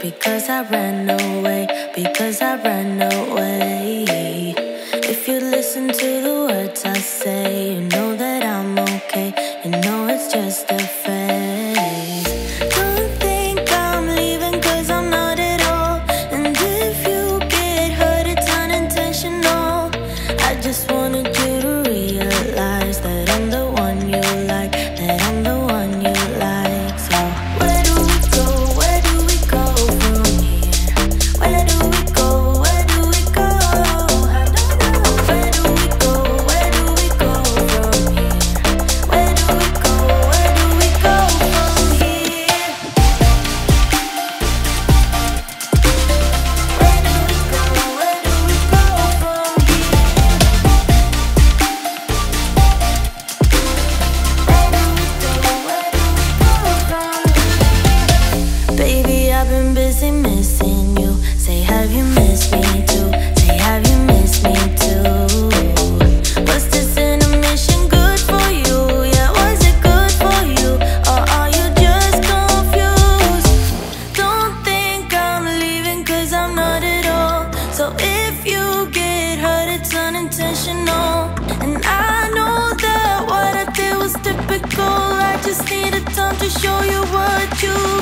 because I ran away, because I ran away. If you listen to the words I say, you know that I'm okay. You know it's just a I've been busy missing you. Say, have you missed me too? Say, have you missed me too? Was this good for you? Yeah, was it good for you? Or are you just confused? Don't think I'm leaving cause I'm not at all. So if you get hurt, it's unintentional. And I know that what I did was typical. I just time to show you what you